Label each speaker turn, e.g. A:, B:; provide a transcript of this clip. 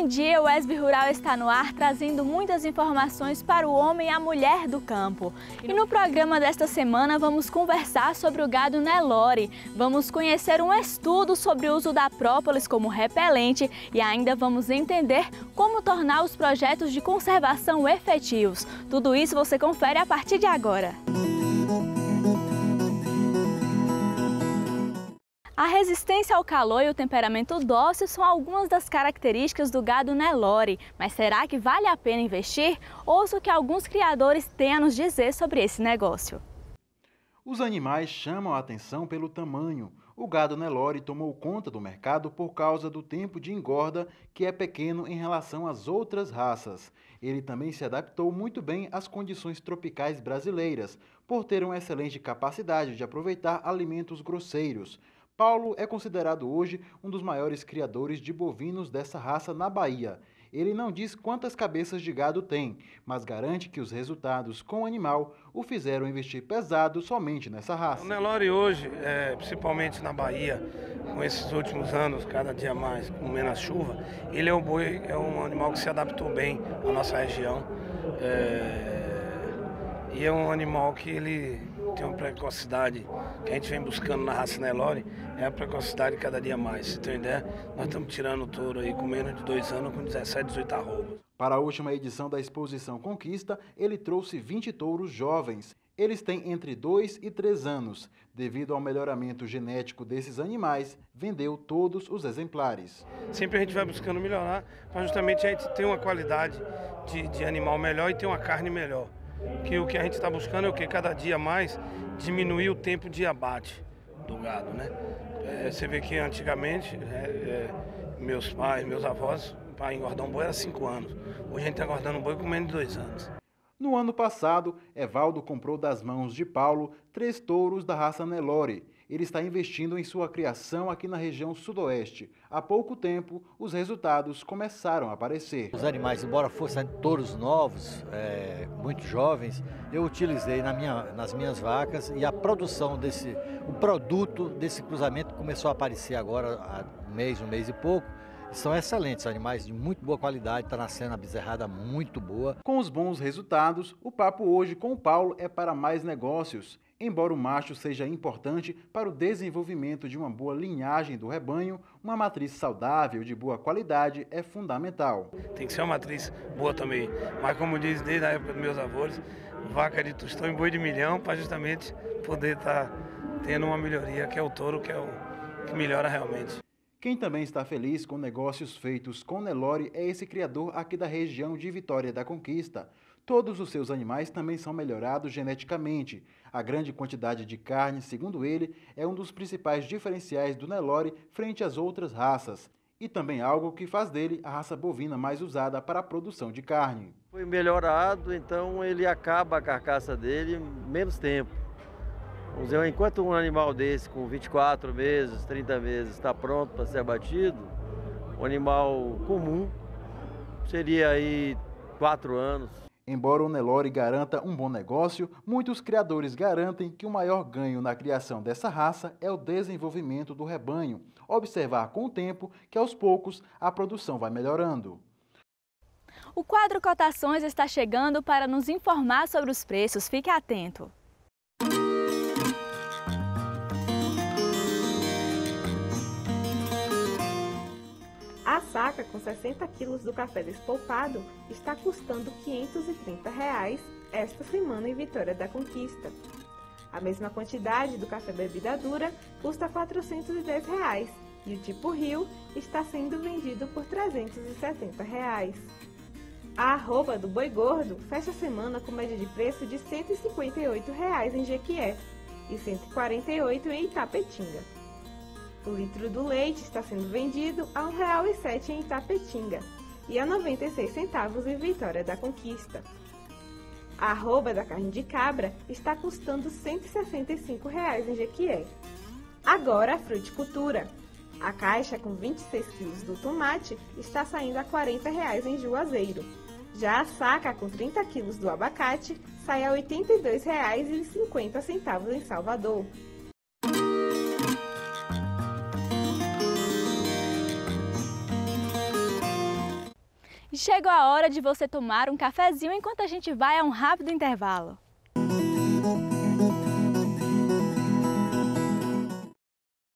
A: Bom dia, o ESB Rural está no ar trazendo muitas informações para o homem e a mulher do campo. E no programa desta semana vamos conversar sobre o gado Nelore, vamos conhecer um estudo sobre o uso da própolis como repelente e ainda vamos entender como tornar os projetos de conservação efetivos. Tudo isso você confere a partir de agora. A resistência ao calor e o temperamento dócil são algumas das características do gado Nelore, mas será que vale a pena investir? Ouça o que alguns criadores têm a nos dizer sobre esse negócio.
B: Os animais chamam a atenção pelo tamanho. O gado Nelore tomou conta do mercado por causa do tempo de engorda, que é pequeno em relação às outras raças. Ele também se adaptou muito bem às condições tropicais brasileiras, por ter uma excelente capacidade de aproveitar alimentos grosseiros. Paulo é considerado hoje um dos maiores criadores de bovinos dessa raça na Bahia. Ele não diz quantas cabeças de gado tem, mas garante que os resultados com o animal o fizeram investir pesado somente nessa raça.
C: O Nelore hoje, é, principalmente na Bahia, com esses últimos anos, cada dia mais, com menos chuva, ele é um boi, é um animal que se adaptou bem à nossa região. É, e é um animal que ele tem uma precocidade que a gente vem buscando na raça Nelore, é a precocidade cada dia mais. Se tem ideia, nós estamos tirando o touro aí com menos de dois anos, com 17, 18 arrobas.
B: Para a última edição da exposição Conquista, ele trouxe 20 touros jovens. Eles têm entre 2 e 3 anos. Devido ao melhoramento genético desses animais, vendeu todos os exemplares.
C: Sempre a gente vai buscando melhorar, para justamente a gente ter uma qualidade de, de animal melhor e ter uma carne melhor que o que a gente está buscando é o que cada dia mais diminuir o tempo de abate do gado, né? É, você vê que antigamente é, é, meus pais, meus avós, para engordar um boi era cinco anos. Hoje a gente está engordando um boi com menos de dois anos.
B: No ano passado, Evaldo comprou das mãos de Paulo três touros da raça Nelore ele está investindo em sua criação aqui na região sudoeste. Há pouco tempo, os resultados começaram a aparecer.
D: Os animais, embora fossem touros novos, é, muito jovens, eu utilizei na minha, nas minhas vacas e a produção desse, o produto desse cruzamento começou a aparecer agora há um mês, um mês e pouco. São excelentes animais de muito boa qualidade, está nascendo a bezerrada muito boa.
B: Com os bons resultados, o papo hoje com o Paulo é para mais negócios. Embora o macho seja importante para o desenvolvimento de uma boa linhagem do rebanho, uma matriz saudável de boa qualidade é fundamental.
C: Tem que ser uma matriz boa também. Mas como diz desde a época dos meus avós, vaca de tostão e boi de milhão para justamente poder estar tá tendo uma melhoria, que é o touro, que é o que melhora realmente.
B: Quem também está feliz com negócios feitos com Nelore é esse criador aqui da região de Vitória da Conquista. Todos os seus animais também são melhorados geneticamente. A grande quantidade de carne, segundo ele, é um dos principais diferenciais do Nelore frente às outras raças. E também algo que faz dele a raça bovina mais usada para a produção de carne.
E: Foi melhorado, então ele acaba a carcaça dele menos tempo. Vamos dizer, enquanto um animal desse com 24 meses, 30 meses está pronto para ser abatido, um animal comum seria aí 4 anos,
B: Embora o Nelore garanta um bom negócio, muitos criadores garantem que o maior ganho na criação dessa raça é o desenvolvimento do rebanho. Observar com o tempo que aos poucos a produção vai melhorando.
A: O quadro Cotações está chegando para nos informar sobre os preços. Fique atento.
F: Saca com 60 quilos do café despolpado está custando 530 reais esta semana em Vitória da Conquista. A mesma quantidade do café bebida dura custa 410 reais, e o tipo Rio está sendo vendido por 370 reais. A arroba do boi gordo fecha a semana com média de preço de 158 reais em Jequié e R$ 148 em Itapetinga. O litro do leite está sendo vendido a R$ 1,07 em Itapetinga e a 96 centavos em Vitória da Conquista. A arroba da carne de cabra está custando 165 reais em Jequié. Agora a fruticultura. A caixa com 26 quilos do tomate está saindo a 40 reais em Juazeiro. Já a saca com 30 quilos do abacate sai a R$ 82,50 em Salvador.
A: Chegou a hora de você tomar um cafezinho enquanto a gente vai a um rápido intervalo.